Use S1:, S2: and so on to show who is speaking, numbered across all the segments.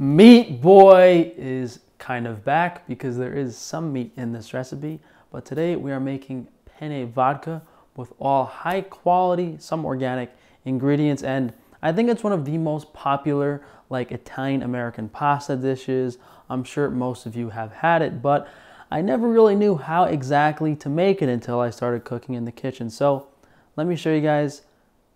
S1: Meat Boy is kind of back because there is some meat in this recipe. But today we are making penne vodka with all high quality, some organic ingredients. And I think it's one of the most popular like Italian American pasta dishes. I'm sure most of you have had it, but I never really knew how exactly to make it until I started cooking in the kitchen. So let me show you guys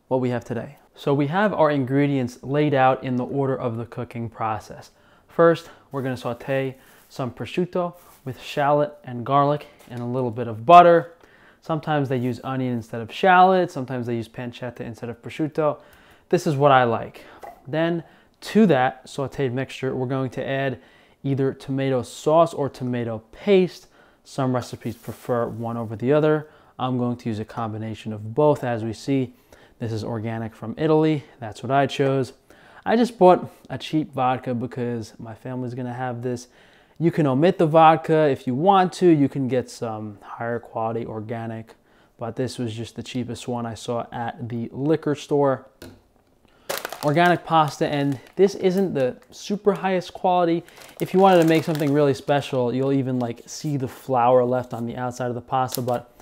S1: what we have today. So we have our ingredients laid out in the order of the cooking process. First, we're gonna saute some prosciutto with shallot and garlic and a little bit of butter. Sometimes they use onion instead of shallot. Sometimes they use pancetta instead of prosciutto. This is what I like. Then to that sauteed mixture, we're going to add either tomato sauce or tomato paste. Some recipes prefer one over the other. I'm going to use a combination of both as we see. This is organic from Italy. That's what I chose. I just bought a cheap vodka because my family's gonna have this. You can omit the vodka if you want to. You can get some higher quality organic, but this was just the cheapest one I saw at the liquor store. Organic pasta, and this isn't the super highest quality. If you wanted to make something really special, you'll even like see the flour left on the outside of the pasta, but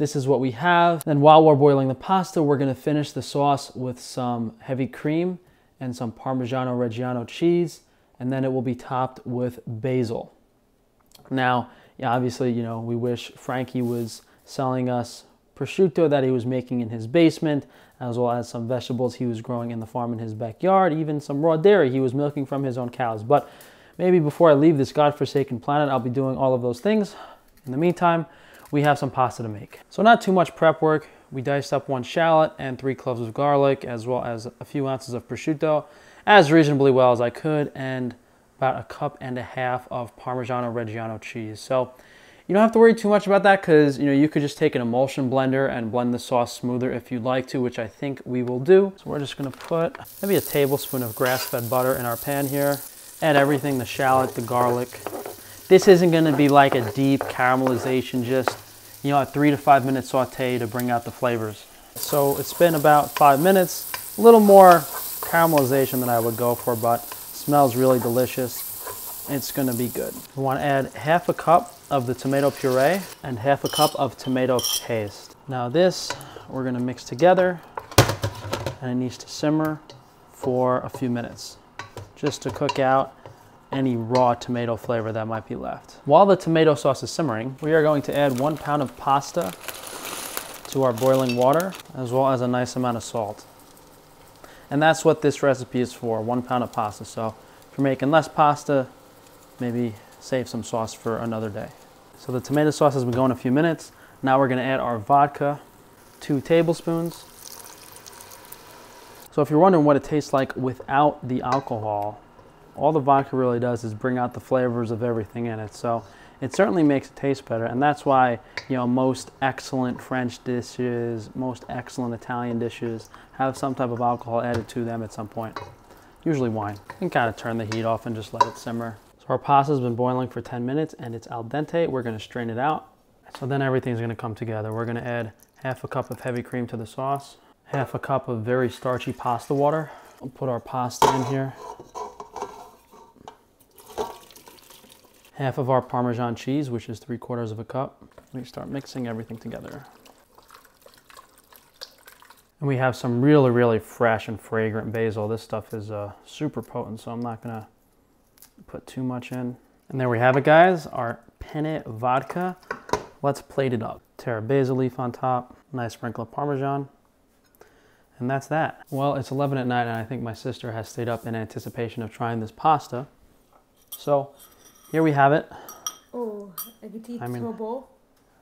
S1: this is what we have. Then while we're boiling the pasta, we're gonna finish the sauce with some heavy cream and some Parmigiano Reggiano cheese, and then it will be topped with basil. Now, obviously, you know, we wish Frankie was selling us prosciutto that he was making in his basement, as well as some vegetables he was growing in the farm in his backyard, even some raw dairy he was milking from his own cows. But maybe before I leave this godforsaken planet, I'll be doing all of those things. In the meantime, we have some pasta to make. So not too much prep work. We diced up one shallot and three cloves of garlic, as well as a few ounces of prosciutto, as reasonably well as I could, and about a cup and a half of Parmigiano Reggiano cheese. So you don't have to worry too much about that because you know you could just take an emulsion blender and blend the sauce smoother if you'd like to, which I think we will do. So we're just gonna put maybe a tablespoon of grass-fed butter in our pan here. Add everything, the shallot, the garlic, this isn't gonna be like a deep caramelization, just, you know, a three to five minute saute to bring out the flavors. So it's been about five minutes, a little more caramelization than I would go for, but smells really delicious. It's gonna be good. We wanna add half a cup of the tomato puree and half a cup of tomato paste. Now this, we're gonna mix together and it needs to simmer for a few minutes just to cook out any raw tomato flavor that might be left. While the tomato sauce is simmering, we are going to add one pound of pasta to our boiling water, as well as a nice amount of salt. And that's what this recipe is for, one pound of pasta. So if you're making less pasta, maybe save some sauce for another day. So the tomato sauce has been going a few minutes. Now we're gonna add our vodka, two tablespoons. So if you're wondering what it tastes like without the alcohol, all the vodka really does is bring out the flavors of everything in it. So it certainly makes it taste better. And that's why, you know, most excellent French dishes, most excellent Italian dishes have some type of alcohol added to them at some point. Usually wine. You can kind of turn the heat off and just let it simmer. So our pasta has been boiling for 10 minutes and it's al dente. We're gonna strain it out. So then everything's gonna come together. We're gonna add half a cup of heavy cream to the sauce, half a cup of very starchy pasta water. We'll put our pasta in here. Half of our Parmesan cheese, which is three quarters of a cup. We start mixing everything together. And we have some really, really fresh and fragrant basil. This stuff is uh, super potent, so I'm not gonna put too much in. And there we have it, guys, our penne vodka. Let's plate it up. Tear a basil leaf on top, nice sprinkle of Parmesan. And that's that. Well, it's 11 at night and I think my sister has stayed up in anticipation of trying this pasta. So here we have it.
S2: Oh, I teach
S1: I mean-.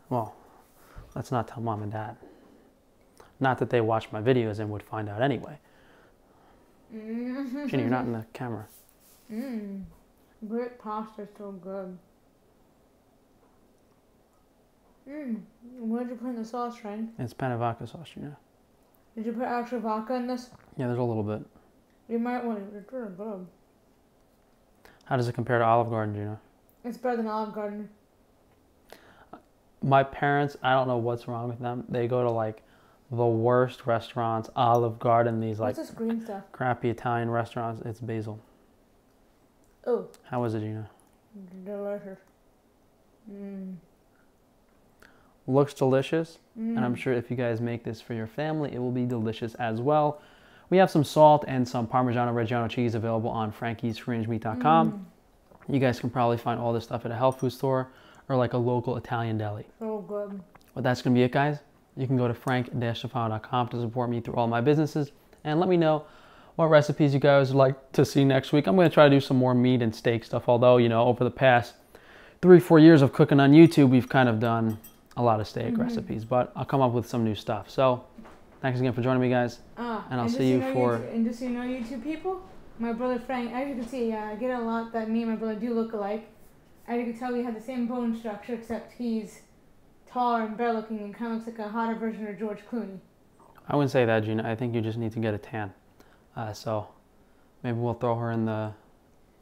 S1: Well, let's not tell mom and dad. Not that they watch my videos and would find out anyway.
S2: Mm.
S1: Ginny, you're not in the camera.
S2: Mmm. Great pasta is so good. Mmm. Did you put in the sauce, Frank?
S1: It's penne vodka sauce, you know.
S2: Did you put extra vodka in this?
S1: Yeah, there's a little bit.
S2: You might want to. Really good.
S1: How does it compare to Olive Garden, Gina?
S2: It's better than Olive Garden.
S1: My parents, I don't know what's wrong with them. They go to like the worst restaurants, Olive Garden, these like
S2: What's this green stuff?
S1: crappy Italian restaurants. It's basil.
S2: Oh,
S1: How was it, Gina?
S2: delicious. Mm.
S1: Looks delicious, and I'm
S2: Mm.
S1: sure if you guys make this for your family, it will be delicious as well. We have some salt and some Parmigiano Reggiano cheese available on frankiesfreerangemeat.com.
S2: Mm.
S1: You guys can probably find all this stuff at a health food store or like a local Italian deli.
S2: So good.
S1: But that's going to be it, guys. You can go to frank-tufano.com to support me through all my businesses and let me know what recipes you guys would like to see next week. I'm going to try to do some more meat and steak stuff, although, you know, over the past three, four years of cooking on YouTube, we've kind of done a lot of steak
S2: Mhm.
S1: recipes, but I'll come up with some new stuff. So thanks again for joining me, guys.
S2: Ah,
S1: And I'll
S2: just
S1: see you
S2: know,
S1: for-
S2: YouTube, and just so you know, YouTube people, my brother Frank. As you can see, uh, I get a lot that me and my brother do look alike. As you can tell, we have the same bone structure, except he's taller and better looking and kind of looks like a hotter version of George Clooney.
S1: I wouldn't say that, Gina. I think you just need to get a tan. Uh, so maybe we'll throw her in the,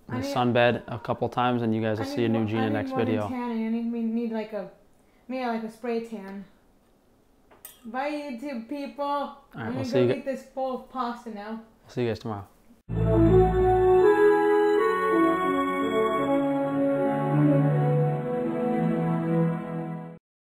S1: in the
S2: need-
S1: sunbed a couple times and you guys will
S2: I
S1: see a new Gina next video.
S2: Tanning. I need we need like a maybe like a spray tan. Bye YouTube people.
S1: All right,
S2: I'm
S1: we'll
S2: gonna go eat this bowl of pasta now.
S1: see you guys tomorrow.